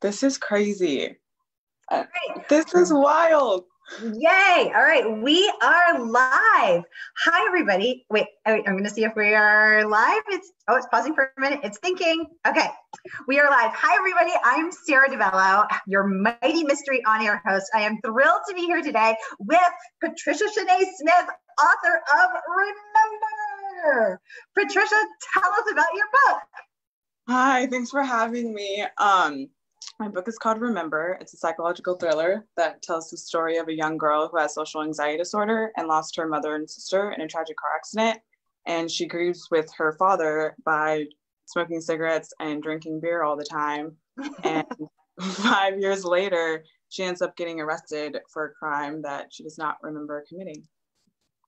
This is crazy. Uh, this is wild. Yay! All right, we are live. Hi, everybody. Wait, I'm going to see if we are live. It's oh, it's pausing for a minute. It's thinking. Okay, we are live. Hi, everybody. I'm Sara DiVello, your mighty mystery on-air host. I am thrilled to be here today with Patricia Shanae Smith, author of Remember. Patricia, tell us about your book. Hi, thanks for having me. Um, my book is called Remember. It's a psychological thriller that tells the story of a young girl who has social anxiety disorder and lost her mother and sister in a tragic car accident. And she grieves with her father by smoking cigarettes and drinking beer all the time. and five years later, she ends up getting arrested for a crime that she does not remember committing.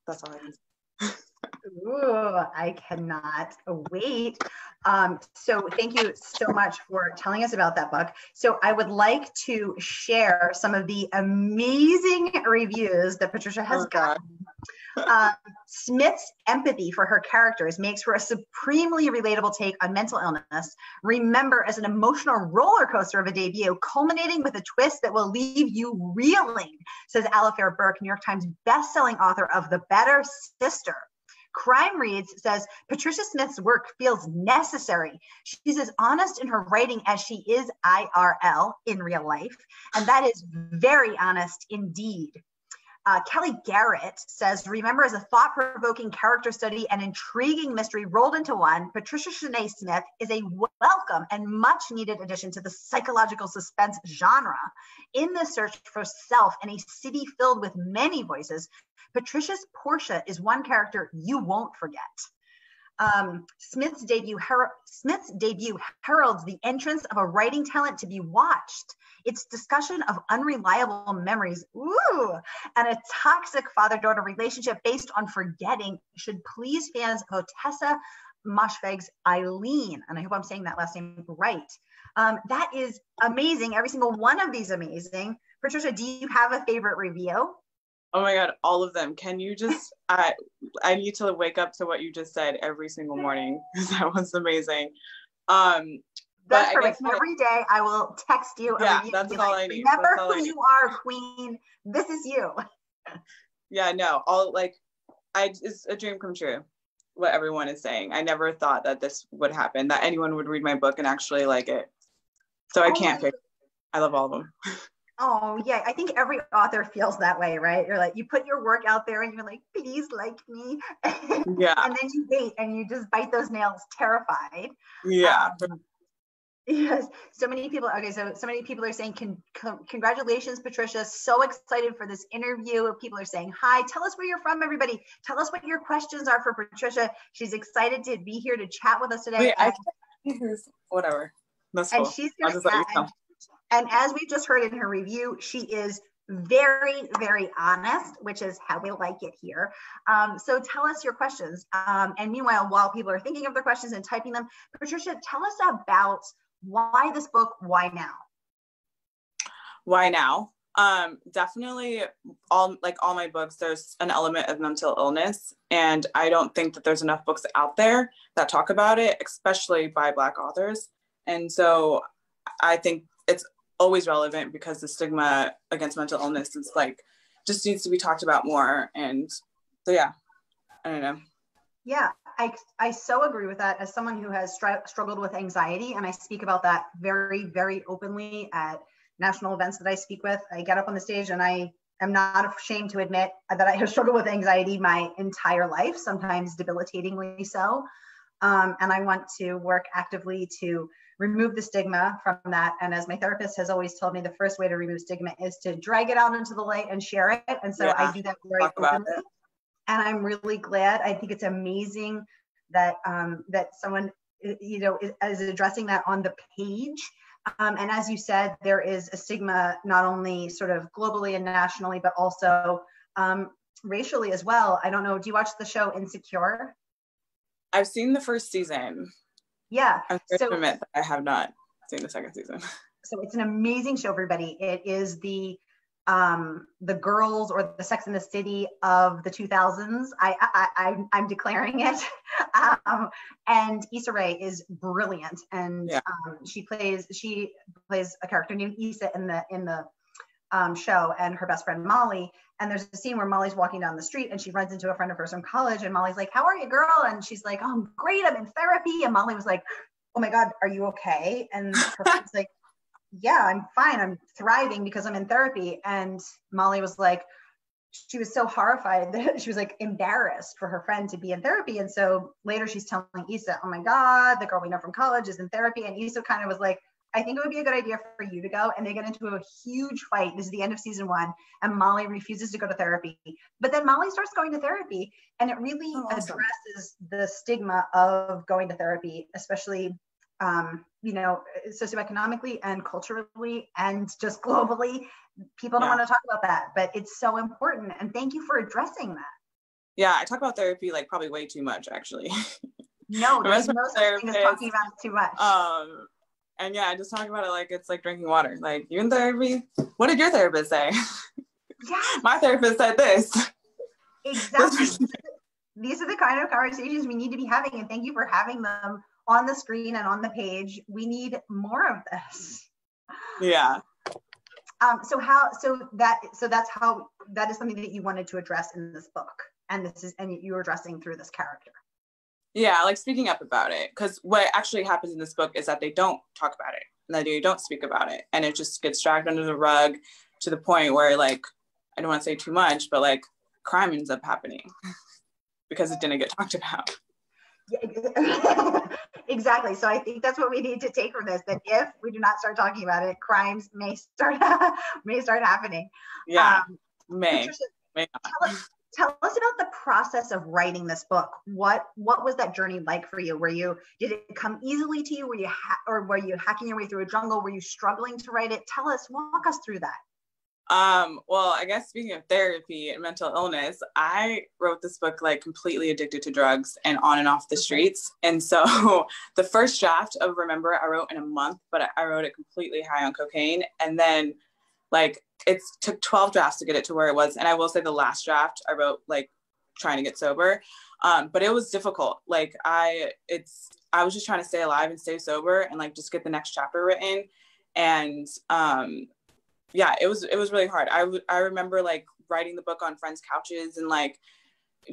That's all I can say. Ooh, I cannot wait. Um, so thank you so much for telling us about that book. So I would like to share some of the amazing reviews that Patricia has oh, gotten. Um, Smith's empathy for her characters makes for a supremely relatable take on mental illness. Remember, as an emotional roller coaster of a debut, culminating with a twist that will leave you reeling, says Alafair Burke, New York Times bestselling author of The Better Sister. Crime Reads says Patricia Smith's work feels necessary. She's as honest in her writing as she is IRL in real life, and that is very honest indeed. Uh, Kellye Garrett says, remember as a thought provoking character study and intriguing mystery rolled into one, Patricia Shanae Smith is a welcome and much needed addition to the psychological suspense genre. In the search for self in a city filled with many voices, Patricia's Portia is one character you won't forget. Um, Smith's debut her- Smith's debut heralds the entrance of a writing talent to be watched. Its discussion of unreliable memories, ooh, and a toxic father-daughter relationship based on forgetting should please fans of Ottessa Moshfegh's Eileen, and I hope I'm saying that last name right. Um, that is amazing. Every single one of these amazing. Patricia, do you have a favorite review? Oh my god, all of them. Can you just I I need to wake up to what you just said every single morning because that was amazing. Um that's perfect. My, Every day I will text you. Yeah, that's all like, I need. Remember who you are, Queen. This is you. yeah, no, all like I it's a dream come true. What everyone is saying. I never thought that this would happen, that anyone would read my book and actually like it. So I oh can't pick. I love all of them. Oh yeah, I think every author feels that way, right? You're like you put your work out there and you're like, please like me. Yeah. and then you wait and you just bite those nails terrified. Yeah. Um, yes. So many people okay, so so many people are saying con- con- congratulations, Patricia. So excited for this interview. People are saying hi. Tell us where you're from, everybody. Tell us what your questions are for Patricia. She's excited to be here to chat with us today. Wait, I whatever. That's cool. And she's here. And as we've just heard in her review, she is very, very honest, which is how we like it here. Um, so tell us your questions. Um, and meanwhile, while people are thinking of their questions and typing them, Patricia, tell us about why this book, why now? Why now? Um, definitely all like all my books, there's an element of mental illness. And I don't think that there's enough books out there that talk about it, especially by Black authors. And so I think it's always relevant because the stigma against mental illness is like just needs to be talked about more. And so yeah i don't know. Yeah i i so agree with that. As someone who has str- struggled with anxiety and i speak about that very very openly at national events that i speak with i get up on the stage and i am not ashamed to admit that i have struggled with anxiety my entire life sometimes debilitatingly so. Um, and i want to work actively to remove the stigma from that. And as my therapist has always told me, the first way to remove stigma is to drag it out into the light and share it. And so yeah, I do that very openly. And I'm really glad. I think it's amazing that um, that someone you know is, addressing that on the page. Um, and as you said, there is a stigma not only sort of globally and nationally, but also um, racially as well. I don't know. Do you watch the show Insecure? I've seen the first season. Yeah. I'm so, to admit that I have not seen the second season. So it's an amazing show, everybody. It is the um, the girls or the Sex in the City of the 2000s. I, I, I am declaring it. um, and Issa Rae is brilliant, and yeah. um, she plays she plays a character named Issa in the in the um, show, and her best friend Molly. And there's a scene where Molly's walking down the street and she runs into a friend of hers from college, and Molly's like, "How are you, girl?" And she's like, "Oh, I'm great. I'm in therapy." And Molly was like, "Oh my God, are you okay?" And her friend's like yeah, I'm fine. I'm thriving because I'm in therapy. And Molly was like, she was so horrified that she was like embarrassed for her friend to be in therapy. And so later she's telling Issa, oh my God, the girl we know from college is in therapy. And Issa kind of was like, I think it would be a good idea for you to go. And they get into a huge fight. This is the end of season one. And Molly refuses to go to therapy. But then Molly starts going to therapy. And it really oh, awesome. addresses the stigma of going to therapy, especially um, you know, socioeconomically and culturally and just globally. People don't yeah. want to talk about that, but it's so important. And thank you for addressing that. Yeah, I talk about therapy like probably way too much, actually. No, there's no such thing as talking about it too much. Um, and yeah, I just talk about it like it's like drinking water. Like you in therapy? What did your therapist say? Yeah. My therapist said this. Exactly. These are the kind of conversations we need to be having, and thank you for having them on the screen and on the page. We need more of this. Yeah. Um, so how so that so that's how that is something that you wanted to address in this book and this is and you're addressing through this character yeah like speaking up about it because what actually happens in this book is that they don't talk about it and that they don't speak about it and it just gets dragged under the rug to the point where like i don't want to say too much but like crime ends up happening because it didn't get talked about exactly. So I think that's what we need to take from this. That if we do not start talking about it, crimes may start may start happening. Yeah, um, may. May tell, us, tell us about the process of writing this book. What what was that journey like for you? Were you did it come easily to you? Were you ha- or were you hacking your way through a jungle? Were you struggling to write it? Tell us, walk us through that. Um, well, I guess speaking of therapy and mental illness, I wrote this book like completely addicted to drugs and on and off the streets. And so the first draft of Remember I wrote in a month, but I wrote it completely high on cocaine. And then like it took 12 drafts to get it to where it was. And I will say the last draft I wrote like trying to get sober. Um, but it was difficult. Like I it's I was just trying to stay alive and stay sober and like just get the next chapter written. And um yeah, it was it was really hard. I, w- I remember like writing the book on friends' couches and like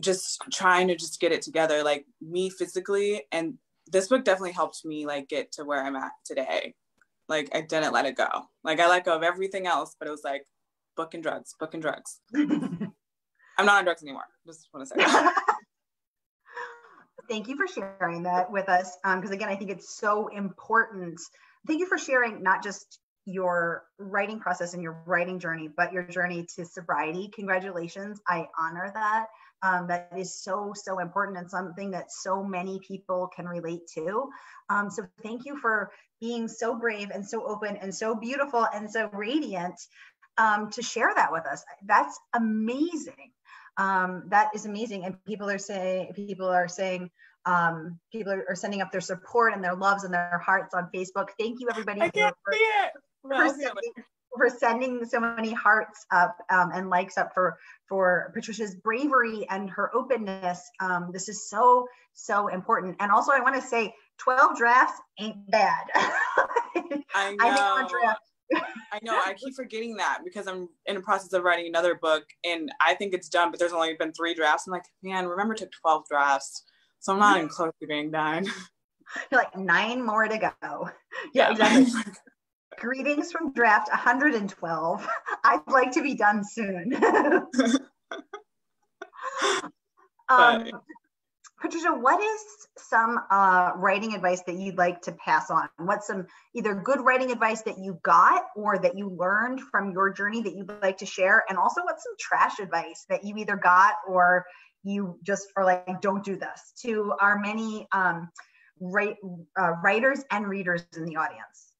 just trying to just get it together, like me physically. And this book definitely helped me like get to where I'm at today. Like I didn't let it go. Like I let go of everything else, but it was like book and drugs, book and drugs. I'm not on drugs anymore. Just want to say that. Thank you for sharing that with us. Because um, again, I think it's so important. Thank you for sharing not just your writing process and your writing journey, but your journey to sobriety. Congratulations. I honor that. Um, that is so, so important and something that so many people can relate to. Um, so thank you for being so brave and so open and so beautiful and so radiant um, to share that with us. That's amazing. Um, that is amazing. And people are saying, people are saying, um, people are, are, sending up their support and their loves and their hearts on Facebook. Thank you, everybody. I can't for, see it for sending, for sending so many hearts up um, and likes up for for Patricia's bravery and her openness. Um, this is so so important. And also, I want to say, twelve drafts ain't bad. I know. I know. I keep forgetting that because I'm in the process of writing another book, and I think it's done, but there's only been three drafts. I'm like, man, remember took twelve drafts, so I'm not even close to being done. You're like nine more to go. Yeah, yeah. exactly. Greetings from draft 112. I'd like to be done soon. um, Patricia, what is some uh, writing advice that you'd like to pass on? What's some either good writing advice that you got or that you learned from your journey that you'd like to share? And also, what's some trash advice that you either got or you just are like, don't do this to our many um, write, uh, writers and readers in the audience?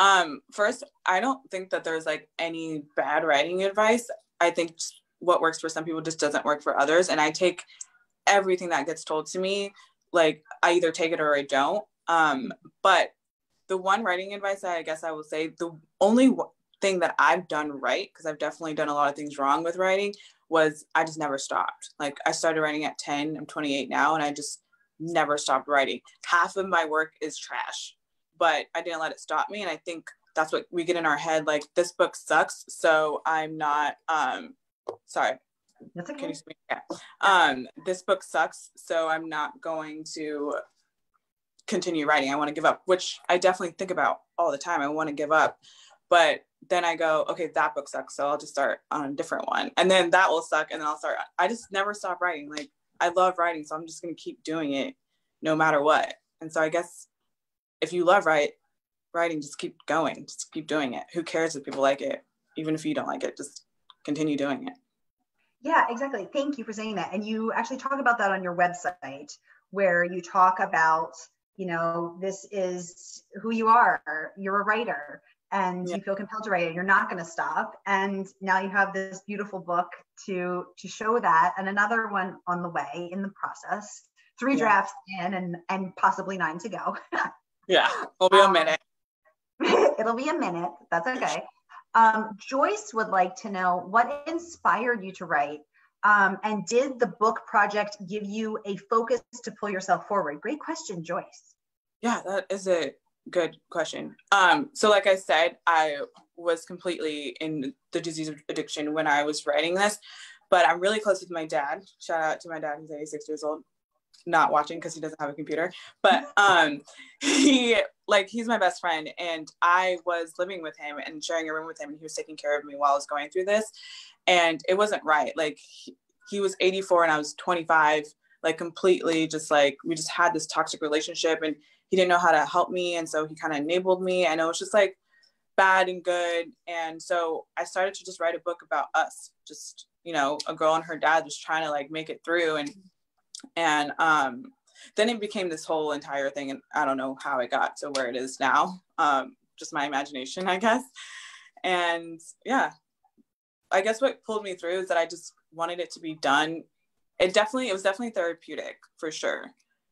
Um, first, I don't think that there's like any bad writing advice. I think what works for some people just doesn't work for others. And I take everything that gets told to me, like I either take it or I don't. Um, but the one writing advice that I guess I will say, the only thing that I've done right, because I've definitely done a lot of things wrong with writing, was I just never stopped. Like I started writing at 10, I'm 28 now, and I just never stopped writing. Half of my work is trash, but I didn't let it stop me. And I think that's what we get in our head like, this book sucks. So I'm not, um, sorry. That's okay. Yeah. Um, this book sucks. So I'm not going to continue writing. I want to give up, which I definitely think about all the time. I want to give up. But then I go, okay, that book sucks. So I'll just start on a different one. And then that will suck. And then I'll start. I just never stop writing. Like I love writing. So I'm just going to keep doing it no matter what. And so I guess if you love write, writing, just keep going. Just keep doing it. Who cares if people like it? Even if you don't like it, just continue doing it. Yeah, exactly. Thank you for saying that. And you actually talk about that on your website where you talk about, you know, this is who you are. You're a writer and yeah. you feel compelled to write and you're not going to stop and now you have this beautiful book to to show that and another one on the way in the process three yeah. drafts in and and possibly nine to go yeah it'll be a um, minute it'll be a minute that's okay um, joyce would like to know what inspired you to write um, and did the book project give you a focus to pull yourself forward great question joyce yeah that is a good question. Um, so like I said, I was completely in the disease of addiction when I was writing this, but I'm really close with my dad. Shout out to my dad, he's 86 years old, not watching because he doesn't have a computer, but um, he like he's my best friend, and I was living with him and sharing a room with him, and he was taking care of me while I was going through this, and it wasn't right. Like he, he was 84 and I was 25, like completely just like we just had this toxic relationship, and he didn't know how to help me and so he kind of enabled me i know it's just like bad and good and so i started to just write a book about us just you know a girl and her dad just trying to like make it through and and um then it became this whole entire thing and i don't know how it got to where it is now um just my imagination i guess and yeah i guess what pulled me through is that i just wanted it to be done it definitely it was definitely therapeutic for sure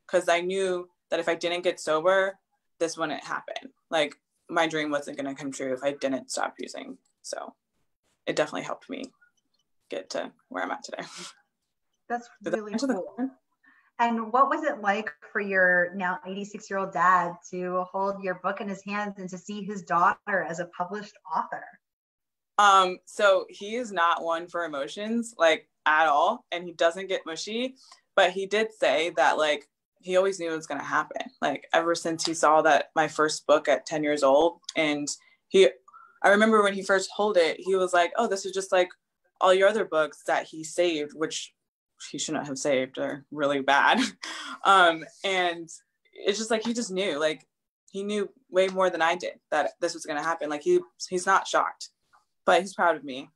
because i knew that if I didn't get sober, this wouldn't happen. Like my dream wasn't going to come true if I didn't stop using. So it definitely helped me get to where I'm at today. That's really that cool. And what was it like for your now 86 year old dad to hold your book in his hands and to see his daughter as a published author? Um, so he is not one for emotions like at all, and he doesn't get mushy. But he did say that like he always knew it was going to happen. Like ever since he saw that my first book at 10 years old. And he, I remember when he first hold it, he was like, oh, this is just like all your other books that he saved, which he shouldn't have saved. They're really bad. um, and it's just like, he just knew, like he knew way more than I did that this was going to happen. Like he, he's not shocked, but he's proud of me.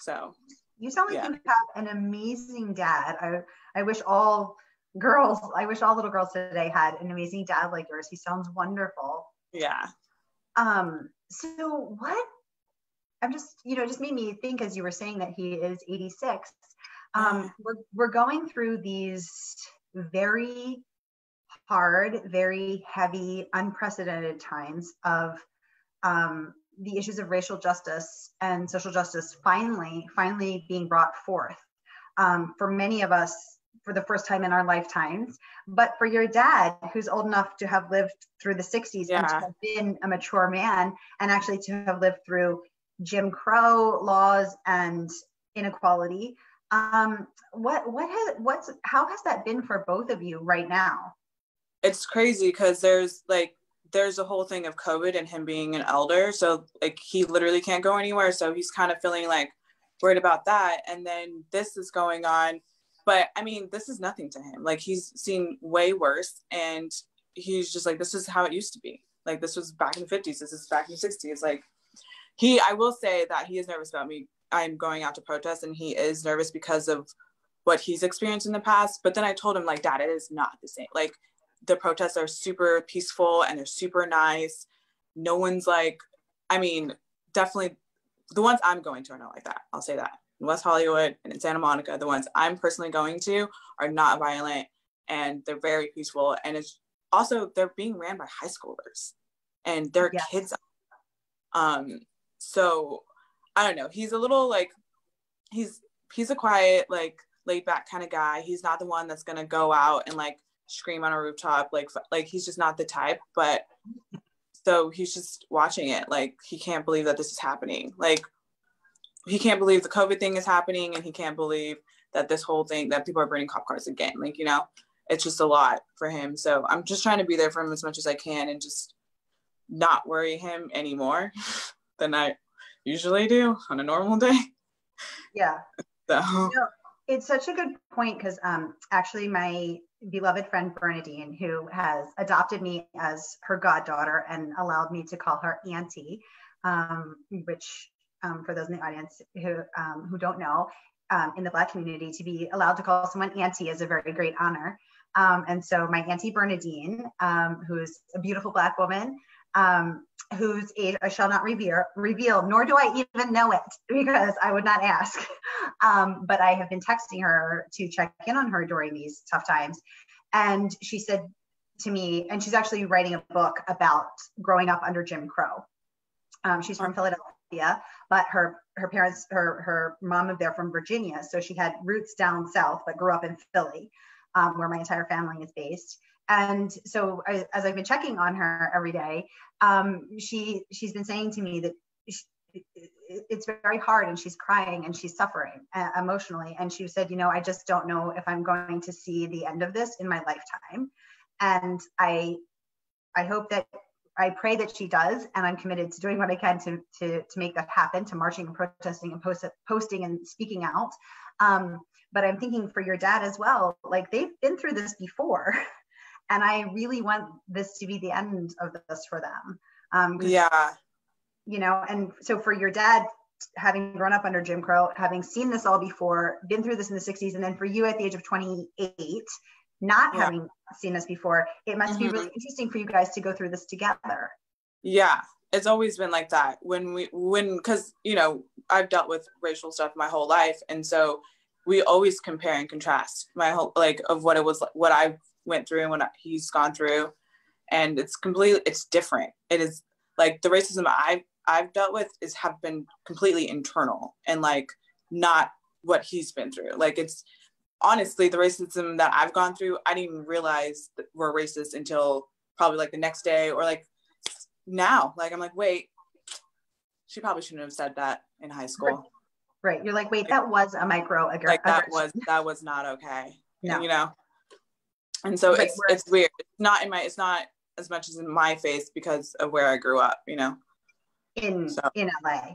So you sound like yeah. you have an amazing dad. I, I wish all girls, I wish all little girls today had an amazing dad like yours. He sounds wonderful. Yeah. Um, so what I'm just, you know, just made me think as you were saying that he is 86. Um, we're, we're going through these very hard, very heavy, unprecedented times of um, the issues of racial justice and social justice finally, finally being brought forth. Um, for many of us, for the first time in our lifetimes. But for your dad, who's old enough to have lived through the 60s yeah. and to have been a mature man, and actually to have lived through Jim Crow laws and inequality, um, what what has what's how has that been for both of you right now? It's crazy because there's like there's a whole thing of COVID and him being an elder, so like he literally can't go anywhere, so he's kind of feeling like worried about that, and then this is going on but I mean, this is nothing to him. Like he's seen way worse, and he's just like, this is how it used to be. Like this was back in the 50s. This is back in the 60s. Like he, I will say that he is nervous about me. I'm going out to protest, and he is nervous because of what he's experienced in the past. But then I told him, like, Dad, it is not the same. Like the protests are super peaceful and they're super nice. No one's like, I mean, definitely the ones I'm going to are not like that. I'll say that in West Hollywood and in Santa Monica, the ones I'm personally going to are not violent and they're very peaceful. And it's also they're being ran by high schoolers and they're yes. kids. Um, so I don't know. He's a little like he's he's a quiet, like laid back kind of guy. He's not the one that's gonna go out and like scream on a rooftop. Like like he's just not the type. But so he's just watching it. Like he can't believe that this is happening. Like he can't believe the COVID thing is happening, and he can't believe that this whole thing that people are burning cop cars again. Like you know, it's just a lot for him. So I'm just trying to be there for him as much as I can, and just not worry him anymore than I usually do on a normal day. Yeah. So. You know, it's such a good point because um, actually my beloved friend Bernadine, who has adopted me as her goddaughter and allowed me to call her auntie, um, which um, for those in the audience who um, who don't know, um, in the Black community, to be allowed to call someone auntie is a very great honor. Um, and so my auntie Bernadine, who's a beautiful Black woman, um, whose age I shall not reveal, reveal, nor do I even know it because I would not ask. Um, but I have been texting her to check in on her during these tough times. And she said to me, and she's actually writing a book about growing up under Jim Crow. Um, she's from Philadelphia, but her her parents, her her mom moved there from Virginia, so she had roots down south, but grew up in Philly, um, where my entire family is based and so I, as I've been checking on her every day, um, she she's been saying to me that she, it's very hard and she's crying and she's suffering uh, emotionally. And she said, you know, I just don't know if I'm going to see the end of this in my lifetime. And I I hope that I pray that she does, and I'm committed to doing what I can to to to make that happen, to marching and protesting and post, posting and speaking out. Um, but I'm thinking for your dad as well, like they've been through this before. and I really want this to be the end of this for them. Um, yeah. You know, and so for your dad, having grown up under Jim Crow, having seen this all before, been through this in the 60s, and then for you at the age of 28, not yeah. having seen this before, it must mm-hmm. be really interesting for you guys to go through this together. Yeah, it's always been like that. When we, when, because, you know, I've dealt with racial stuff my whole life. And so we always compare and contrast my whole, like, of what it was, what I've went through and what he's gone through. And it's completely it's different. It is like the racism i've i've dealt with is have been completely internal and like not what he's been through. Like it's honestly the racism that i've gone through i didn't even realize that we're racist until probably like the next day or like now. Like i'm like wait she probably shouldn't have said that in high school. Right. You're like wait that was a micro aggression like that was that was not okay. No. you know and so it's it's weird. It's not in my it's not as much as in my face because of where i grew up you know? In so, in la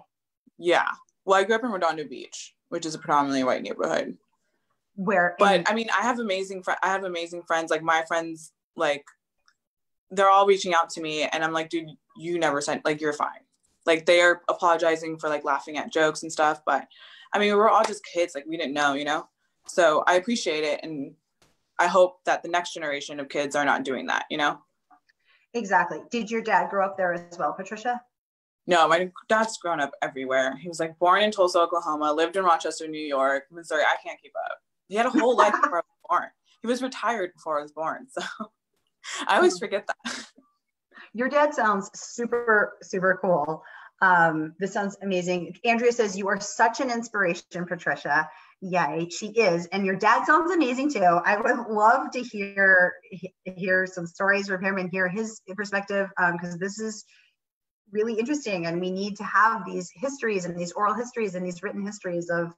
yeah. Well i grew up in redondo beach which is a predominantly white neighborhood. Where but in- i mean i have amazing fr- i have amazing friends. Like my friends like they're all reaching out to me and i'm like dude you never said like you're fine. Like they are apologizing for like laughing at jokes and stuff but i mean we're all just kids. Like we didn't know you know? So i appreciate it and I hope that the next generation of kids are not doing that, you know? Exactly. Did your dad grow up there as well, Patricia? No, my dad's grown up everywhere. He was like born in Tulsa, Oklahoma, lived in Rochester, New York, Missouri. I can't keep up. He had a whole life before I was born. He was retired before I was born. So I always forget that. Your dad sounds super, super cool. Um, this sounds amazing. Andrea says, You are such an inspiration, Patricia. Yay, she is. And your dad sounds amazing too. I would love to hear hear some stories from him and hear his perspective because um, this is really interesting. And we need to have these histories and these oral histories and these written histories of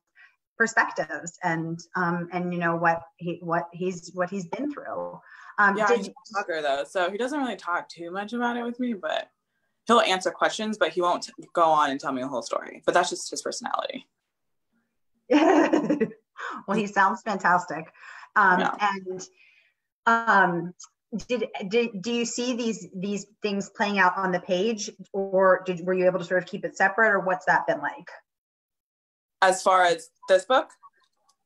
perspectives and um, and you know what he what he's what he's been through. Um, yeah, he's a talker though, so he doesn't really talk too much about it with me, but he'll answer questions, but he won't go on and tell me the whole story. But that's just his personality. well, he sounds fantastic. Um, yeah. And um, did, did do you see these these things playing out on the page, or did were you able to sort of keep it separate, or what's that been like? As far as this book?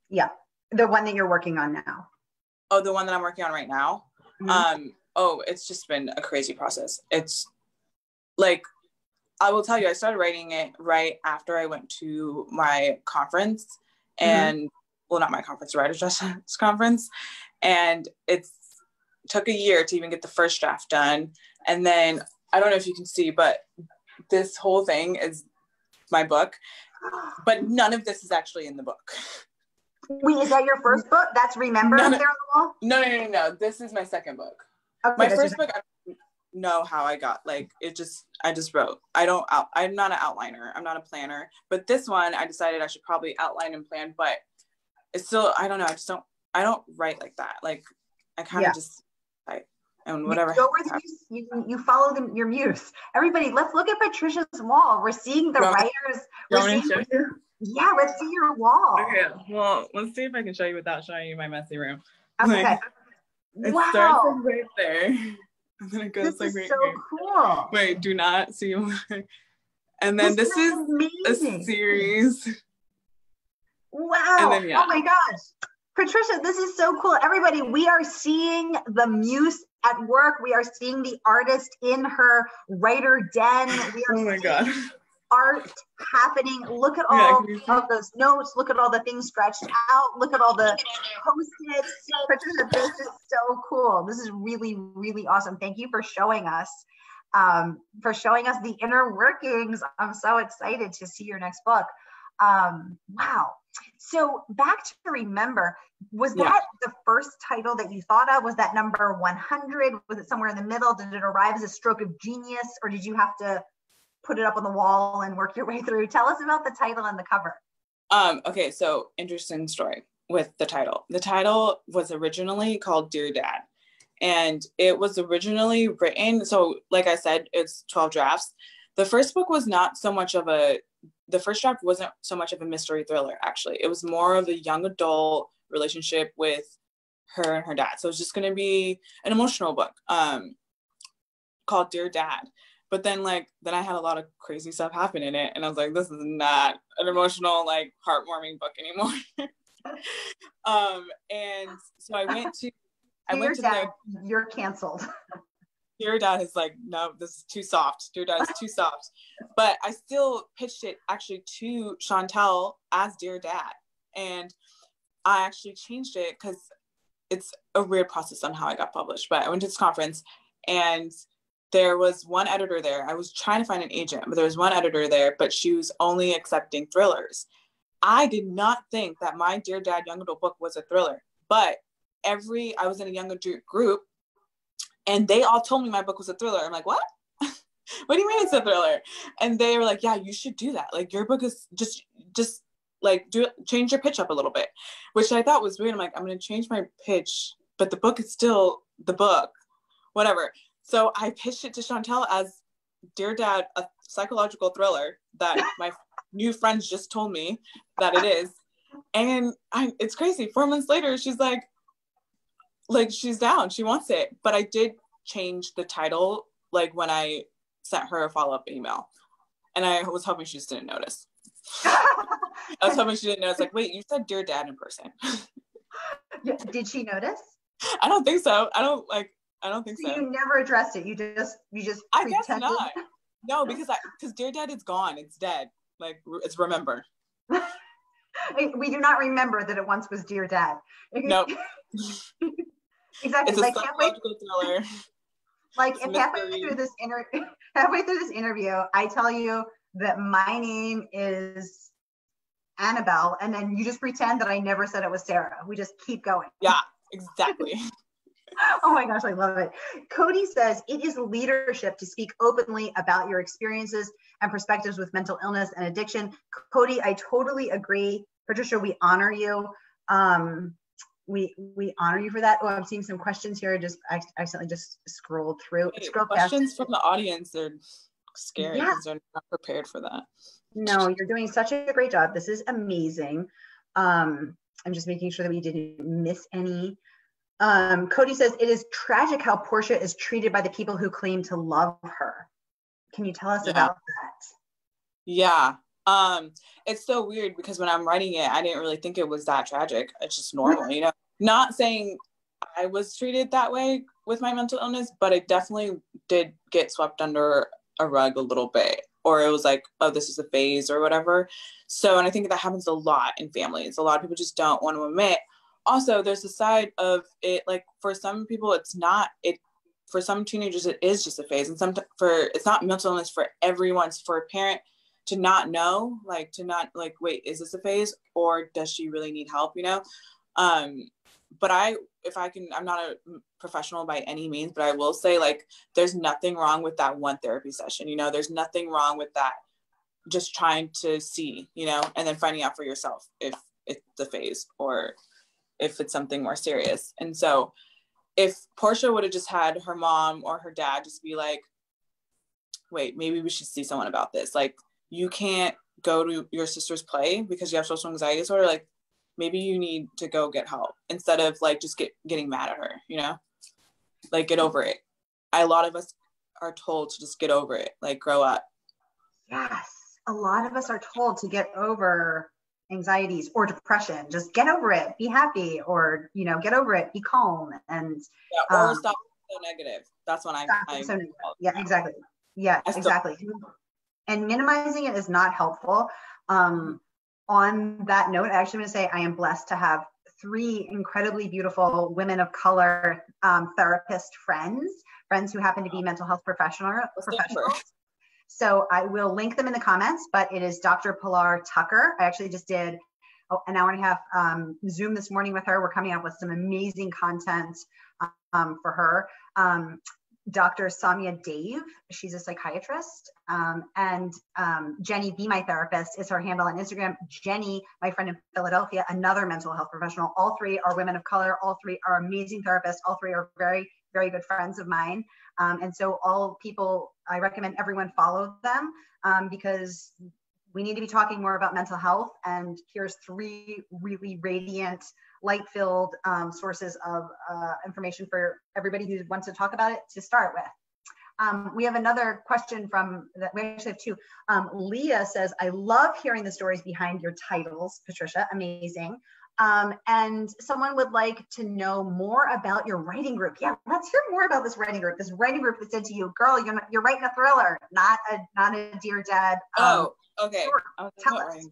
Yeah, the one that you're working on now. Oh, the one that I'm working on right now. Mm-hmm. Um, oh, it's just been a crazy process. It's like I will tell you, I started writing it right after I went to my conference mm-hmm. and mm-hmm. well, not my conference, writers justice conference. And it's took a year to even get the first draft done. And then I don't know if you can see, but this whole thing is my book, but none of this is actually in the book. Wait, is that your first book? That's Remember no, no, there on the wall? No, no, no, no. This is my second book. Okay, my first book, I know how I got like it. Just I just wrote. I don't out. I'm not an outliner. I'm not a planner. But this one, I decided I should probably outline and plan. But it's still I don't know. I just don't. I don't write like that. Like I kind of yeah. just write and whatever. You, you, you follow them, your muse. Everybody, let's look at Patricia's wall. We're seeing the writers. We're seeing, yeah, let's see your wall. Okay, well, let's see if I can show you without showing you my messy room. Okay. Like, it wow. starts right there. And then it goes this like right so here. cool. Wait, do not see And then this, this is, is a series. Wow. Then, yeah. Oh my gosh. Patricia, this is so cool. Everybody, we are seeing the muse at work. We are seeing the artist in her writer den. We are oh my God art happening. Look at all yeah, of those notes. Look at all the things stretched out. Look at all the post-its. This is so cool. This is really, really awesome. Thank you for showing us, um, for showing us the inner workings. I'm so excited to see your next book. Um, wow. So back to remember, was that yeah. the first title that you thought of? Was that number 100? Was it somewhere in the middle? Did it arrive as a stroke of genius, or did you have to put it up on the wall and work your way through. Tell us about the title and the cover. Um, okay, so interesting story with the title. The title was originally called Dear Dad. And it was originally written, so like I said, it's 12 drafts. The first book was not so much of a the first draft wasn't so much of a mystery thriller, actually. It was more of a young adult relationship with her and her dad. So it's just gonna be an emotional book um, called Dear Dad. But then like then I had a lot of crazy stuff happen in it, and I was like, this is not an emotional like heartwarming book anymore. um, and so I went to I went to dad, the you're canceled. Dear Dad is like, no, this is too soft. Dear Dad is too soft. But I still pitched it actually to Chantelle as Dear Dad. And I actually changed it because it's a weird process on how I got published. But I went to this conference and there was one editor there. I was trying to find an agent, but there was one editor there, but she was only accepting thrillers. I did not think that my Dear Dad Young Adult book was a thriller, but every, I was in a young adult group and they all told me my book was a thriller. I'm like, what? what do you mean it's a thriller? And they were like, yeah, you should do that. Like your book is just, just like do change your pitch up a little bit, which I thought was weird. I'm like, I'm going to change my pitch, but the book is still the book, whatever. So I pitched it to Chantelle as Dear Dad, a psychological thriller that my new friends just told me that it is. And I, it's crazy. Four months later, she's like, like she's down. She wants it. But I did change the title like when I sent her a follow-up email. And I was hoping she just didn't notice. I was hoping she didn't notice. Like, wait, you said dear dad in person. did she notice? I don't think so. I don't like I don't think so. so. You never addressed it. You just you just I pretended. guess not. No, because I because Dear Dad is gone. It's dead. Like it's remember. we do not remember that it once was Dear Dad. Nope. exactly. It's a like halfway, thriller. Like if halfway through this inter- halfway through this interview, I tell you that my name is Annabelle, and then you just pretend that I never said it was Sara. We just keep going. Yeah, exactly oh my gosh, I love it. Cody says it is leadership to speak openly about your experiences and perspectives with mental illness and addiction. Cody, I totally agree. Patricia, we honor you. Um, we we honor you for that. Oh, I'm seeing some questions here. I just I accidentally just scrolled through. Wait, questions past. from the audience are scary because yeah. they're not prepared for that. No, you're doing such a great job. This is amazing. Um, I'm just making sure that we didn't miss any. Um, Cody says it is tragic how Portia is treated by the people who claim to love her. Can you tell us yeah. about that? Yeah. Um, it's so weird because when I'm writing it, I didn't really think it was that tragic. It's just normal, you know. Not saying I was treated that way with my mental illness, but it definitely did get swept under a rug a little bit. Or it was like, oh, this is a phase or whatever. So, and I think that happens a lot in families. A lot of people just don't want to admit, also there's a side of it like for some people it's not it for some teenagers it is just a phase and some for it's not mental illness for everyone's for a parent to not know, like to not like, wait, is this a phase or does she really need help? You know? Um, but I, if I can, I'm not a professional by any means, but I will say like, there's nothing wrong with that one therapy session. You know, there's nothing wrong with that. Just trying to see, you know, and then finding out for yourself if it's a phase or if it's something more serious. And so, if Portia would have just had her mom or her dad just be like, wait, maybe we should see someone about this. Like, you can't go to your sister's play because you have social anxiety disorder. Like, maybe you need to go get help instead of like just get getting mad at her, you know? Like, get over it. A lot of us are told to just get over it, like, grow up. Yes. A lot of us are told to get over anxieties or depression. Just get over it. Be happy or you know get over it. Be calm. And yeah, or um, stop so negative. That's when i, I so yeah exactly. yeah exactly. And minimizing it is not helpful. Um, on that note i actually want to say i am blessed to have three incredibly beautiful women of color um, therapist friends friends who happen to be mental health professional, professionals so I will link them in the comments, but it is Dr. Pilar Tucker. I actually just did an hour and a half um, Zoom this morning with her. We're coming up with some amazing content um, for her. Um, Dr. Samia Dave, she's a psychiatrist. Um, and um, Jenny, Be My Therapist, is her handle on Instagram. Jenny, my friend in Philadelphia, another mental health professional. All three are women of color. All three are amazing therapists. All three are very, very good friends of mine. Um, and so all people, I recommend everyone follow them um, because we need to be talking more about mental health. And here's three really radiant, light-filled um, sources of uh, information for everybody who wants to talk about it to start with. Um, we have another question from that we actually have two. Um, Leah says, I love hearing the stories behind your titles, Patricia, amazing. Um, and someone would like to know more about your writing group. Yeah, let's hear more about this writing group. This writing group that said to you, "Girl, you're not, you're writing a thriller, not a not a dear dad." Um, oh, okay. okay Tell us.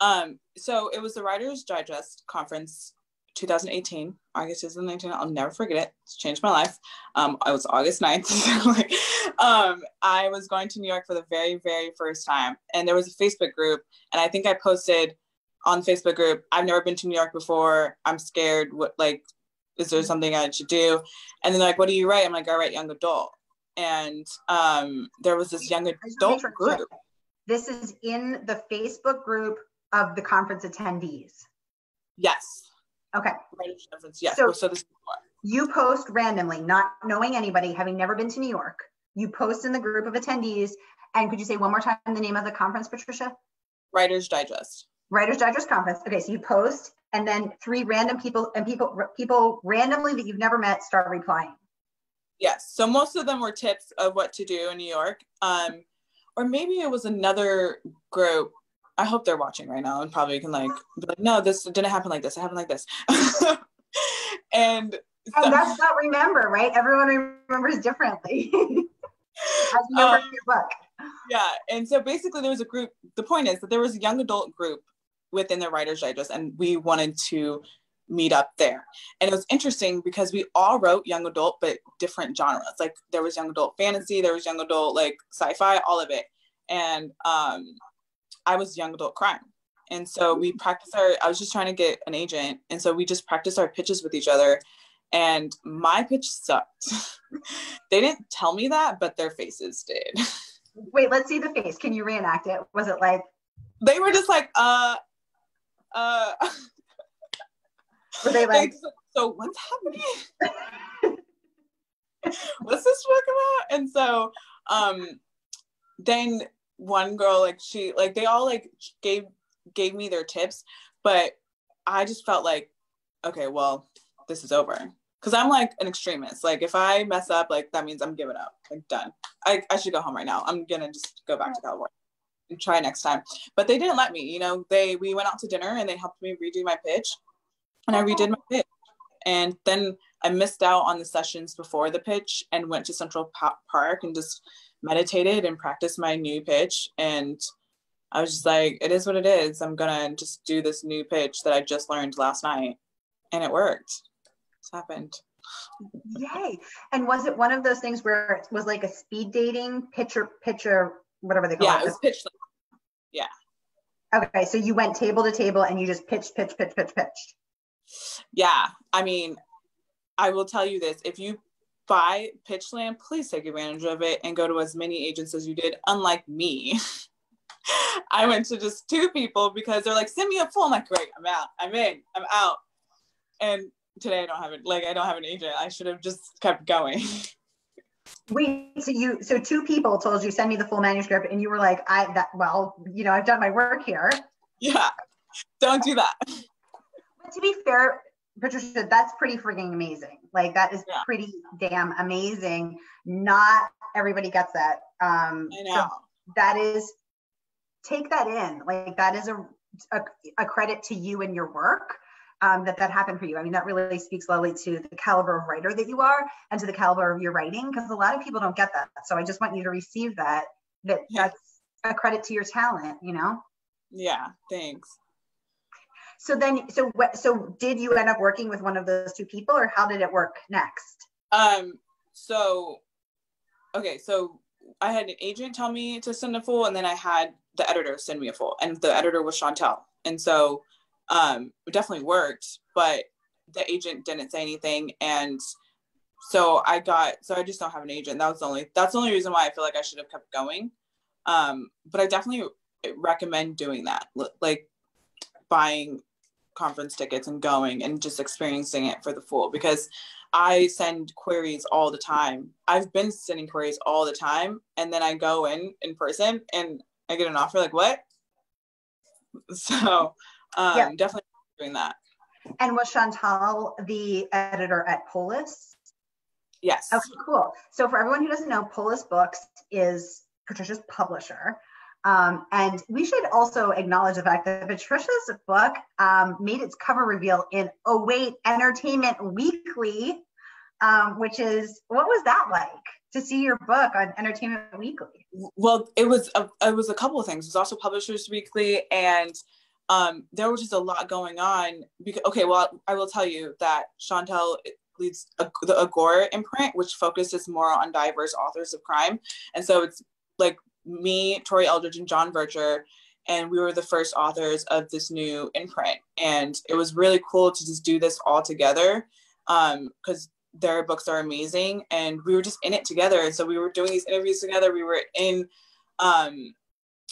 Um, so it was the Writers Digest conference 2018, August 2019. I'll never forget it. It's changed my life. Um, it was August 9th. um, I was going to New York for the very, very first time, and there was a Facebook group, and I think I posted on Facebook group, I've never been to New York before. I'm scared. What like is there something I should do? And then like, what do you write? I'm like, I write young adult. And um, there was this young adult group. This is in the Facebook group of the conference attendees. Yes. Okay. Yes. So, so this you post randomly, not knowing anybody, having never been to New York. You post in the group of attendees. And could you say one more time the name of the conference, Patricia? Writers Digest. Writers Digest conference. Okay, so you post, and then three random people and people people randomly that you've never met start replying. Yes. So most of them were tips of what to do in New York. Um, or maybe it was another group. I hope they're watching right now and probably can like be like, no, this didn't happen like this. It happened like this. and so, and that's not remember, right? Everyone remembers differently. As you know um, your book. Yeah. And so basically there was a group, the point is that there was a young adult group within the Writers Digest, and we wanted to meet up there. And it was interesting because we all wrote young adult, but different genres. Like there was young adult fantasy, there was young adult like sci-fi, all of it. And um, I was young adult crime. And so we practiced our, I was just trying to get an agent. And so we just practiced our pitches with each other. And my pitch sucked. they didn't tell me that, but their faces did. Wait, let's see the face. Can you reenact it? Was it like? They were just like, uh, uh, were they like, so what's happening? what's this book about? And so, um, then one girl, like she, like they all like gave gave me their tips, but I just felt like, okay, well, this is over. Cause I'm like an extremist. Like if I mess up, like that means I'm giving up. Like done. I, I should go home right now. I'm gonna just go back to California try next time. But they didn't let me, you know, they, we went out to dinner and they helped me redo my pitch and I uh-huh. redid my pitch. And then I missed out on the sessions before the pitch and went to Central Park and just meditated and practiced my new pitch. And I was just like, it is what it is. I'm gonna just do this new pitch that I just learned last night. And it worked. It's happened. Yay. And was it one of those things where it was like a speed dating pitcher picture whatever they call yeah, it. it was pitch Yeah. Okay, so you went table to table and you just pitched, pitch, pitch, pitch, pitched. Yeah, I mean, I will tell you this: if you buy Pitch Slam, please take advantage of it and go to as many agents as you did. Unlike me, I went to just two people because they're like, "Send me a full." I'm like, "Great, I'm out. I'm in. I'm out." And today I don't have it. Like, I don't have an agent. I should have just kept going. Wait, so you so two people told you send me the full manuscript, and you were like, I that well, you know, I've done my work here. Yeah, don't do that. But to be fair, Patricia, that's pretty freaking amazing. Like that is yeah. pretty damn amazing. Not everybody gets that. Um, I know. So that is take that in. Like that is a, a, a credit to you and your work um, that that happened for you. I mean, that really speaks lowly to the caliber of writer that you are and to the caliber of your writing, because a lot of people don't get that. So I just want you to receive that. That yeah. that's a credit to your talent. You know. Yeah. Thanks. So then, so what? So did you end up working with one of those two people, or how did it work next? Um. So, okay. So I had an agent tell me to send a full, and then I had the editor send me a full, and the editor was Chantelle. And so um, it definitely worked, but the agent didn't say anything. And so I got, so I just don't have an agent. That was the only, that's the only reason why I feel like I should have kept going. Um, but I definitely recommend doing that, like buying conference tickets and going and just experiencing it for the full because I send queries all the time. I've been sending queries all the time. And then I go in in person and I get an offer like, what? So um, yeah. definitely doing that. And was Chantelle the editor at Polis? Yes. Okay, cool. So for everyone who doesn't know, Polis Books is Patricia's publisher. Um, and we should also acknowledge the fact that Patricia's book um, made its cover reveal in Oh Wait Entertainment Weekly, um, which is what was that like to see your book on Entertainment Weekly? Well, it was a, it was a couple of things. It was also Publishers Weekly, and um, there was just a lot going on. Because, okay, well, I will tell you that Chantelle leads a, the Agora imprint, which focuses more on diverse authors of crime. And so it's like me, Tori Eldridge, and John Vercher, and we were the first authors of this new imprint. And it was really cool to just do this all together because um, their books are amazing, and we were just in it together. And so we were doing these interviews together. We were in, um,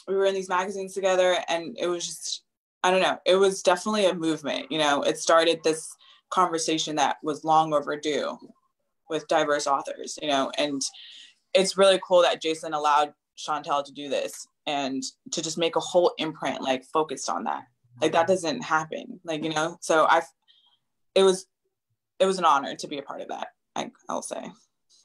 we were in these magazines together, and it was just I don't know. It was definitely a movement. You know, it started this conversation that was long overdue with diverse authors, you know, and it's really cool that Jason allowed Chantelle to do this and to just make a whole imprint like focused on that. Like that doesn't happen. Like, you know, so I've it was it was an honor to be a part of that, I, I'll say.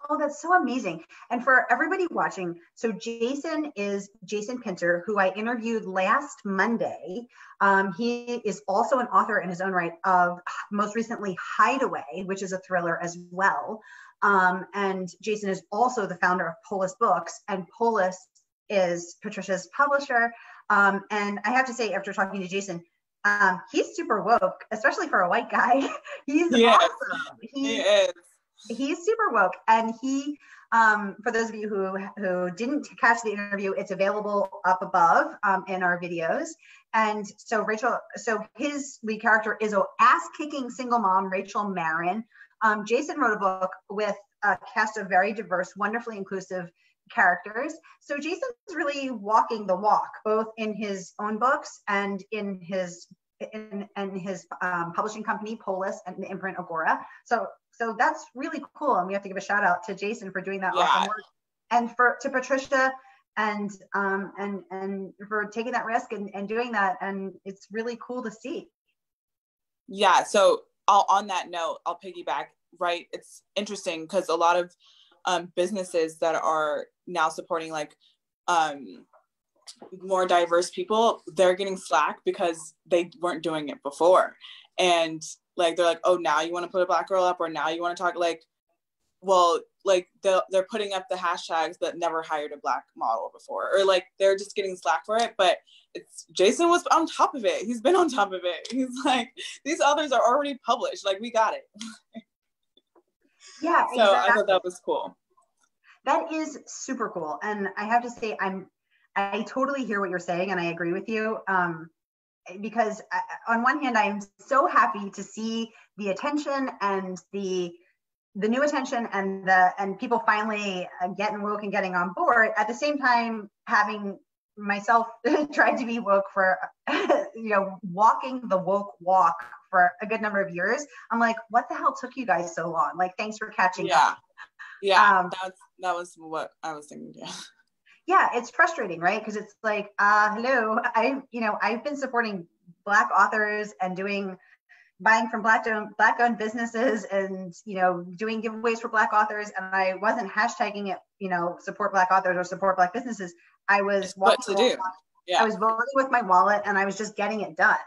Oh, that's so amazing. And for everybody watching, so Jason is Jason Pinter, who I interviewed last Monday. Um, he is also an author in his own right of most recently Hideaway, which is a thriller as well. Um, and Jason is also the founder of Polis Books, and Polis is Patricia's publisher. Um, and I have to say, after talking to Jason, um, he's super woke, especially for a white guy. he's yes, awesome. He, he is he's super woke and he um, for those of you who who didn't catch the interview it's available up above um, in our videos. And so rachel so his lead character is a ass-kicking single mom rachel marin. Um, jason wrote a book with a cast of very diverse wonderfully inclusive characters. So jason's really walking the walk both in his own books and in his in, in his um, publishing company Polis and the imprint Agora. So so that's really cool. And we have to give a shout out to Jason for doing that yeah. awesome work. And for to Patricia and um and and for taking that risk and, and doing that. And it's really cool to see. Yeah. So I'll, on that note, I'll piggyback, right? It's interesting because a lot of um, businesses that are now supporting like um, more diverse people, they're getting slack because they weren't doing it before. And like they're like oh now you want to put a black girl up or now you want to talk like well like they're, they're putting up the hashtags that never hired a black model before or like they're just getting slack for it but it's jason was on top of it. He's been on top of it. He's like these others are already published. Like we got it. Yeah so exactly. i thought that was cool. That is super cool. And i have to say i'm I totally hear what you're saying, and I agree with you. Um, because on one hand, I'm so happy to see the attention and the the new attention and the and people finally uh, getting woke and getting on board. At the same time, having myself tried to be woke for you know walking the woke walk for a good number of years i'm like what the hell took you guys so long like thanks for catching yeah up. yeah um, that, that was what i was thinking yeah yeah it's frustrating right? Because it's like uh hello. I you know i've been supporting black authors and doing buying from black owned black owned businesses and you know doing giveaways for black authors and i wasn't hashtagging it you know support black authors or support black businesses. I was what to do. yeah. i was voting with my wallet and i was just getting it done.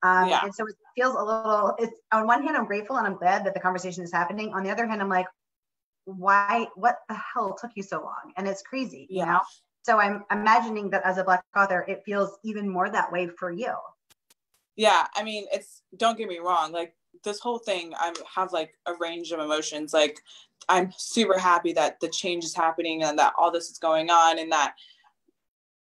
Um, yeah. and so it feels a little it's on one hand i'm grateful and i'm glad that the conversation is happening. On the other hand i'm like why what the hell took you so long? And it's crazy yeah. you know? So i'm imagining that as a black author it feels even more that way for you. Yeah i mean it's don't get me wrong like this whole thing i have like a range of emotions. Like i'm super happy that the change is happening and that all this is going on and that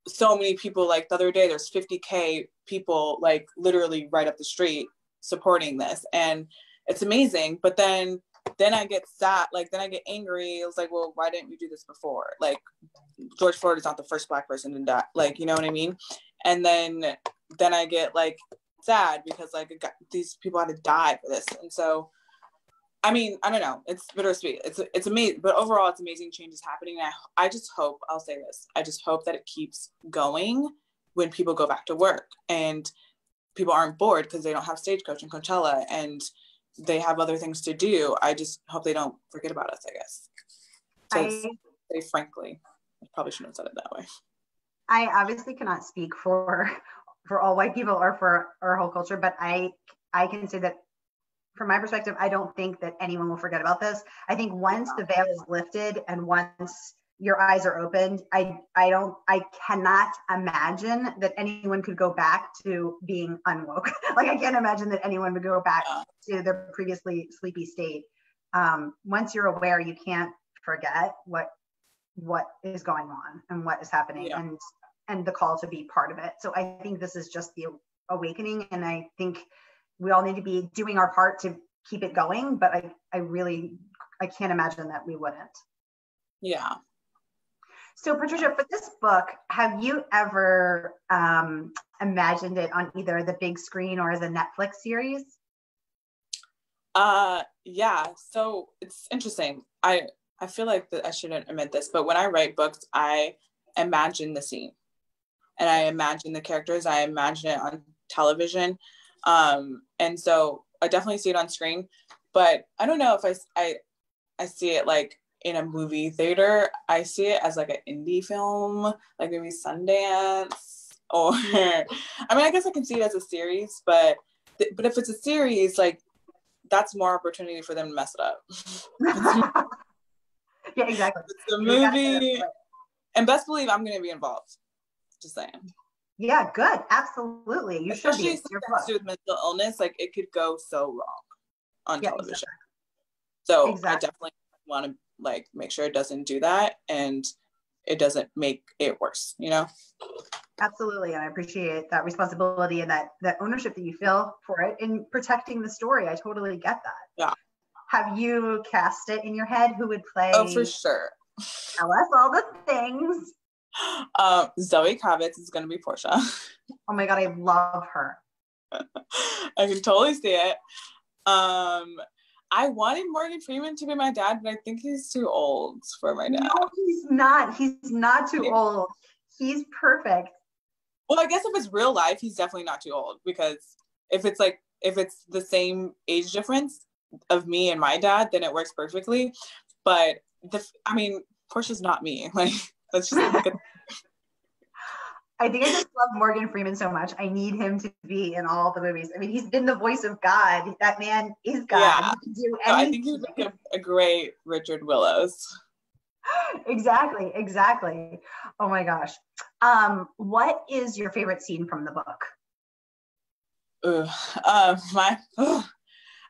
so many people like the other day there's 50k people like literally right up the street supporting this. And it's amazing but then then i get sad like then i get angry it was like well why didn't we do this before like george floyd is not the first black person to die like you know what i mean and then then i get like sad because like got, these people had to die for this and so I mean, I don't know. It's bittersweet. It's it's amazing, but overall, it's amazing changes happening. And I I just hope I'll say this. I just hope that it keeps going when people go back to work and people aren't bored because they don't have stagecoach and Coachella and they have other things to do. I just hope they don't forget about us. I guess. I, say frankly, I probably shouldn't have said it that way. I obviously cannot speak for for all white people or for our whole culture, but I I can say that from my perspective, I don't think that anyone will forget about this. I think once the veil is lifted and once your eyes are opened, I I don't I cannot imagine that anyone could go back to being unwoke. like I can't imagine that anyone would go back to their previously sleepy state. Um, once you're aware, you can't forget what what is going on and what is happening yeah. and and the call to be part of it. So I think this is just the awakening, and I think we all need to be doing our part to keep it going but i i really i can't imagine that we wouldn't yeah so patricia for this book have you ever um, imagined it on either the big screen or a netflix series? Uh yeah. So it's interesting. I i feel like i shouldn't admit this but when i write books i imagine the scene. And i imagine the characters. I imagine it on television. Um, and so I definitely see it on screen, but I don't know if I, I, I see it like in a movie theater. I see it as like an indie film, like maybe Sundance or, I mean, I guess I can see it as a series, but, th- but if it's a series, like that's more opportunity for them to mess it up. yeah, exactly. It's a movie, and best believe I'm going to be involved. Just saying. Yeah, good. Absolutely. You Especially should be. with mental illness, like it could go so wrong on yeah, television. Exactly. So exactly. I definitely want to like make sure it doesn't do that and it doesn't make it worse, you know? Absolutely. And I appreciate that responsibility and that that ownership that you feel for it in protecting the story. I totally get that. Yeah. Have you cast it in your head? Who would play? Oh, for sure. Tell us all the things. Um, Zoe Kravitz is going to be Portia. Oh my god, I love her. I can totally see it. Um, I wanted Morgan Freeman to be my dad, but I think he's too old for my dad. No, he's not. He's not too old. He's perfect. Well, I guess if it's real life, he's definitely not too old because if it's like if it's the same age difference of me and my dad, then it works perfectly. But the I mean, Portia's not me. Like that's just like a- I think I just love Morgan Freeman so much. I need him to be in all the movies. I mean, he's been the voice of God. That man is God. Yeah. He can do anything. I think he's like a, a great Richard Willows. exactly, exactly. Oh my gosh. Um, what is your favorite scene from the book? Ooh, uh, my,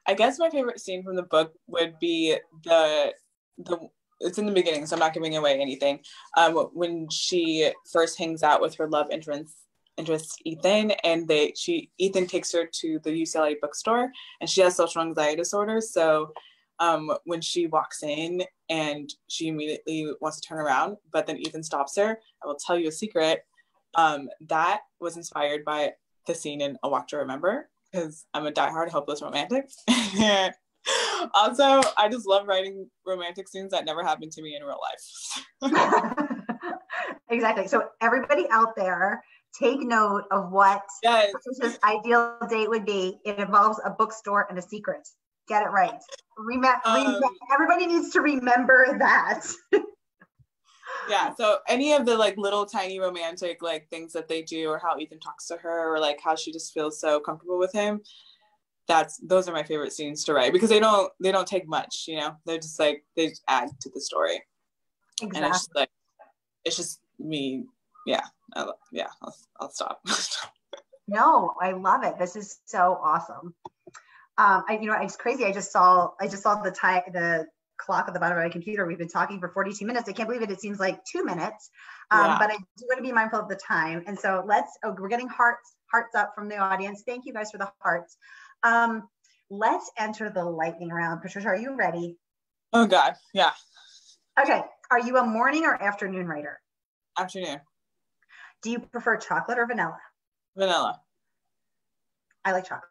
I guess my favorite scene from the book would be the the it's in the beginning, so I'm not giving away anything. Um, when she first hangs out with her love interest, interest Ethan, and they she Ethan takes her to the UCLA bookstore, and she has social anxiety disorder. So um, when she walks in and she immediately wants to turn around, but then Ethan stops her. I will tell you a secret. Um, that was inspired by the scene in A Walk to Remember because I'm a diehard hopeless romantic. also, I just love writing romantic scenes that never happened to me in real life. exactly. So everybody out there, take note of what yes. Patricia's ideal date would be. It involves a bookstore and a secret. Get it right. Remember, um, everybody needs to remember that. yeah so any of the like little tiny romantic like things that they do or how ethan talks to her or like how she just feels so comfortable with him that's those are my favorite scenes to write because they don't they don't take much you know they're just like they just add to the story exactly. and it's just like it's just me yeah I, yeah I'll, I'll stop no i love it this is so awesome um i you know it's crazy i just saw i just saw the time the clock at the bottom of my computer. We've been talking for 42 minutes. I can't believe it. It seems like two minutes, um, yeah. but I do want to be mindful of the time. And so let's, oh, we're getting hearts, hearts up from the audience. Thank you guys for the hearts. Um, let's enter the lightning round. Patricia, are you ready? Oh God, yeah. Okay. Are you a morning or afternoon writer? Afternoon. Do you prefer chocolate or vanilla? Vanilla. I like chocolate.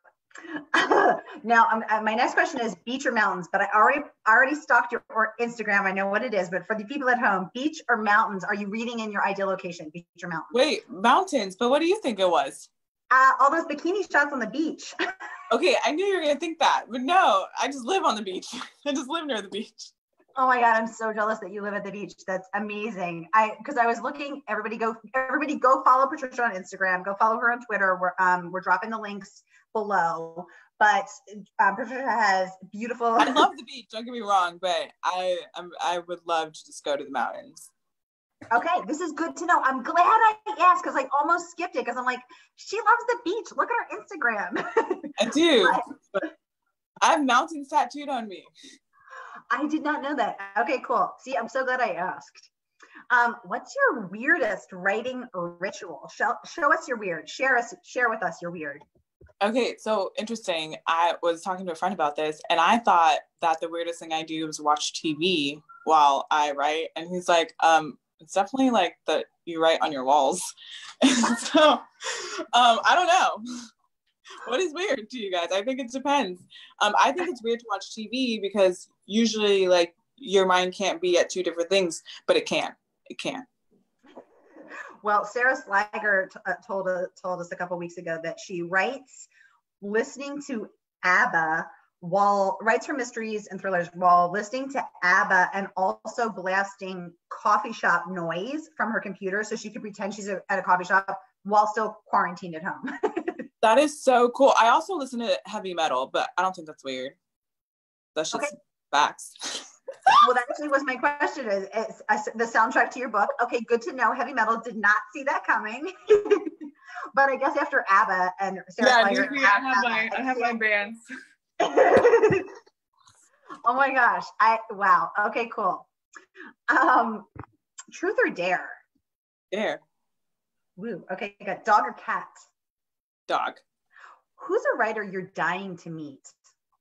now, um, uh, my next question is beach or mountains, but I already already stalked your Instagram. I know what it is, but for the people at home, beach or mountains? Are you reading in your ideal location, beach or mountains? Wait, mountains. But what do you think it was? Uh, all those bikini shots on the beach. okay, I knew you were gonna think that, but no, I just live on the beach. I just live near the beach. Oh my god, I'm so jealous that you live at the beach. That's amazing. I because I was looking. Everybody go, everybody go follow Patricia on Instagram. Go follow her on Twitter. We're um we're dropping the links below. But um, Patricia has beautiful. I love the beach. Don't get me wrong, but I I'm, I would love to just go to the mountains. Okay, this is good to know. I'm glad I asked because I almost skipped it because I'm like, she loves the beach. Look at her Instagram. I do. I have mountains tattooed on me. I did not know that. Okay, cool. See, I'm so glad I asked. Um, what's your weirdest writing ritual? Show, show us your weird. Share us. Share with us your weird. Okay, so interesting. I was talking to a friend about this, and I thought that the weirdest thing I do is watch TV while I write. And he's like, um, it's definitely like that you write on your walls. so um, I don't know. What is weird to you guys? I think it depends. Um, I think it's weird to watch TV because usually, like, your mind can't be at two different things, but it can. It can. Well, Sara Sligar t- uh, told, uh, told us a couple weeks ago that she writes listening to ABBA while writes her mysteries and thrillers while listening to ABBA and also blasting coffee shop noise from her computer so she could pretend she's a, at a coffee shop while still quarantined at home. that is so cool. I also listen to heavy metal, but I don't think that's weird. That's just okay. facts. well, that actually was my question. Is, is, is, the soundtrack to your book? Okay, good to know. Heavy metal did not see that coming. but I guess after ABBA and Sarah yeah, I have my I have my bands. oh my gosh! I wow. Okay, cool. Um, truth or dare? Dare. Woo. Okay, good. Dog or cat? Dog. Who's a writer you're dying to meet?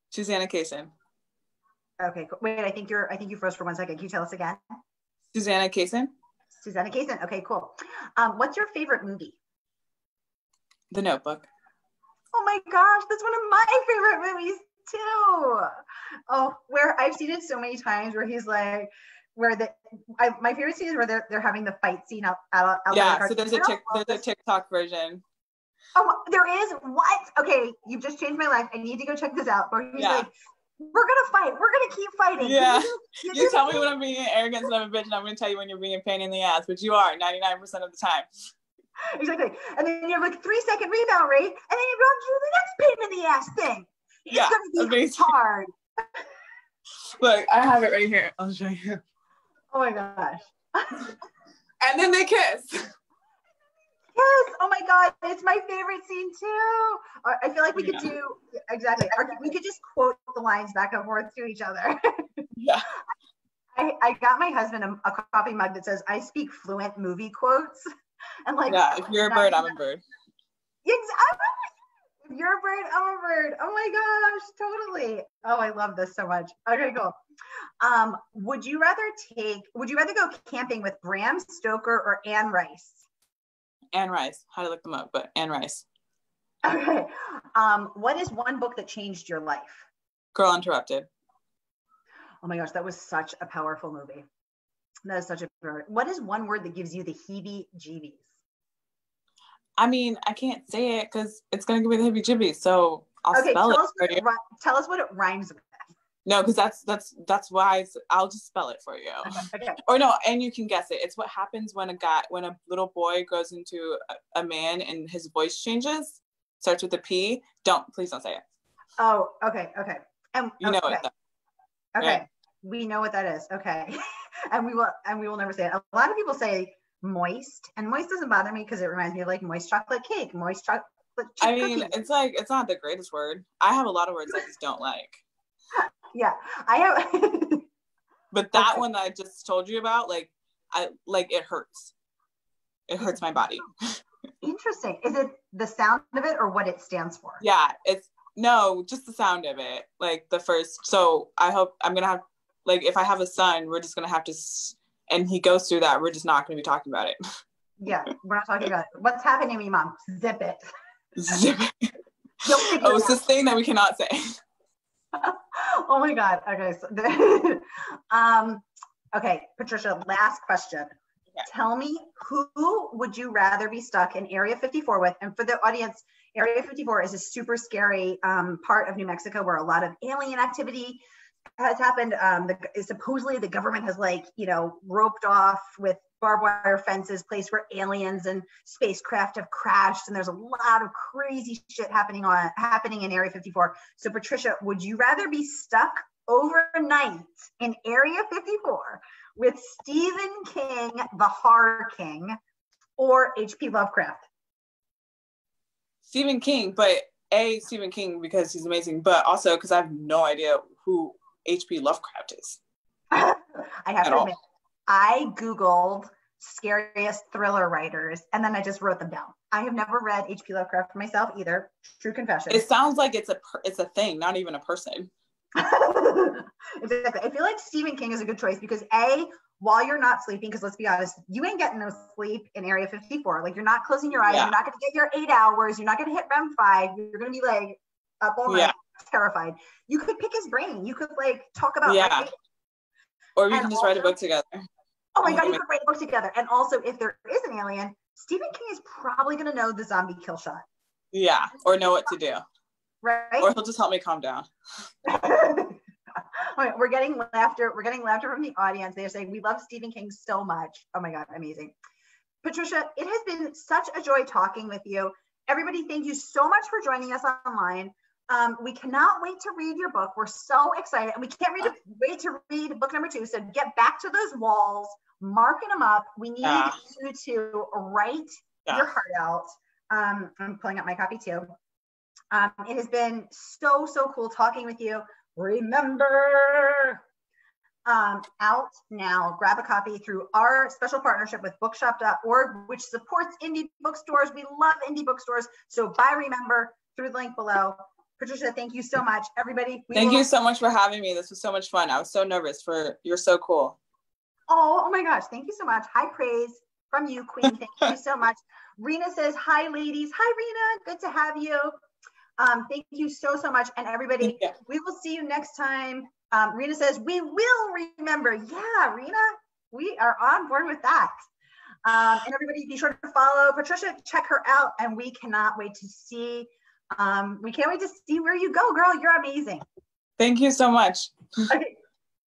Susanna Kaysen. Okay, cool. Wait, I think you're I think you froze for one second. Can you tell us again? Susanna Kaysen. Susanna Kaysen. Okay, cool. Um, what's your favorite movie? The Notebook. Oh my gosh, that's one of my favorite movies too. Oh, where I've seen it so many times where he's like, where the I, my favorite scene is where they're, they're having the fight scene out, out, out yeah. so there's a tic, there's a TikTok version. Oh, there is what? Okay, you've just changed my life. I need to go check this out. Where he's yeah. like, we're gonna fight. We're gonna keep fighting. Yeah. You, you, you tell me when I'm being arrogant and I'm a bitch, and I'm gonna tell you when you're being a pain in the ass, which you are 99% of the time. Exactly. And then you have like three second rebound rate, and then you run through the next pain in the ass thing. It's yeah, gonna be amazing. hard. Look, I have it right here. I'll show you. Oh my gosh. and then they kiss. Yes. Oh my God. It's my favorite scene too. I feel like we could do exactly. We could just quote the lines back and forth to each other. yeah. I got my husband a, a coffee mug that says I speak fluent movie quotes. And like yeah, if you're a bird, I'm a bird. Exactly. If you're a bird, I'm a bird. Oh my gosh, totally. Oh, I love this so much. Okay, cool. Um, would you rather take, would you rather go camping with Bram Stoker or Anne Rice? Anne Rice. How to look them up, but Anne Rice. Okay. Um, what is one book that changed your life? Girl Interrupted. Oh my gosh, that was such a powerful movie. That is such a what is one word that gives you the heebie jeebies? I mean, I can't say it because it's gonna give me the heebie jeebies. So I'll okay, spell tell it. Us what it tell us what it rhymes with. No, because that's that's that's why I'll just spell it for you. Okay, okay. Or no, and you can guess it. It's what happens when a guy when a little boy grows into a, a man and his voice changes. Starts with a P. Don't please don't say it. Oh, okay, okay. And you know okay. it. Though. Okay. We know what that is. Okay. and we will and we will never say it. A lot of people say moist, and moist doesn't bother me because it reminds me of like moist chocolate cake, moist chocolate. I mean, cookies. it's like it's not the greatest word. I have a lot of words I just don't like. yeah, I have. but that okay. one that I just told you about, like, I like it hurts. It hurts my body. Interesting. Is it the sound of it or what it stands for? Yeah, it's no, just the sound of it. Like the first. So I hope I'm gonna have like if I have a son, we're just gonna have to, and he goes through that. We're just not gonna be talking about it. Yeah, we're not talking about it. What's happening to me, mom? Zip it. Zip it. oh, it's this thing that we cannot say. oh my god. Okay. So, um, okay, Patricia. Last question. Tell me who would you rather be stuck in Area 54 with? And for the audience, Area 54 is a super scary um, part of New Mexico where a lot of alien activity has happened. Um, the, supposedly the government has like, you know, roped off with barbed wire fences, place where aliens and spacecraft have crashed, and there's a lot of crazy shit happening on happening in Area 54. So, Patricia, would you rather be stuck overnight in Area 54 with Stephen King, the Horror King, or H.P. Lovecraft? Stephen King, but a Stephen King because he's amazing, but also because I have no idea who H.P. Lovecraft is. I have to admit, I Googled scariest thriller writers and then I just wrote them down. I have never read H.P. Lovecraft for myself either. True confession. It sounds like it's a per- it's a thing, not even a person. exactly. I feel like Stephen King is a good choice because a while you're not sleeping, because let's be honest, you ain't getting no sleep in Area 54. Like you're not closing your eyes. Yeah. You're not going to get your eight hours. You're not going to hit REM five. You're going to be like up all night. Yeah terrified. You could pick his brain. You could like talk about yeah. Or we and can just write a book together. Oh my god, you could write a book together. And also, if there is an alien, Stephen King is probably going to know the zombie kill shot. Yeah, or know what to do. Right. Or he'll just help me calm down. right, we're getting laughter. We're getting laughter from the audience. They're saying we love Stephen King so much. Oh my god, amazing. Patricia, it has been such a joy talking with you. Everybody, thank you so much for joining us online. Um, we cannot wait to read your book. We're so excited, and we can't read, wait to read book number two. So get back to those walls, marking them up. We need yeah. you to write yeah. your heart out. Um, I'm pulling up my copy too. Um, it has been so so cool talking with you. Remember, um, out now. Grab a copy through our special partnership with Bookshop.org, which supports indie bookstores. We love indie bookstores, so buy Remember through the link below. Patricia, thank you so much. Everybody. Thank you so much for having me. This was so much fun. I was so nervous for you're so cool. Oh, oh my gosh. Thank you so much. High praise from you, Queen. Thank you so much. Rena says, Hi, ladies. Hi, Rena. Good to have you. Um, thank you so, so much. And everybody, we will see you next time. Um, Rena says, We will remember. Yeah, Rena, we are on board with that. Um, and everybody, be sure to follow Patricia, check her out, and we cannot wait to see um, we can't wait to see where you go, girl. You're amazing. Thank you so much. okay,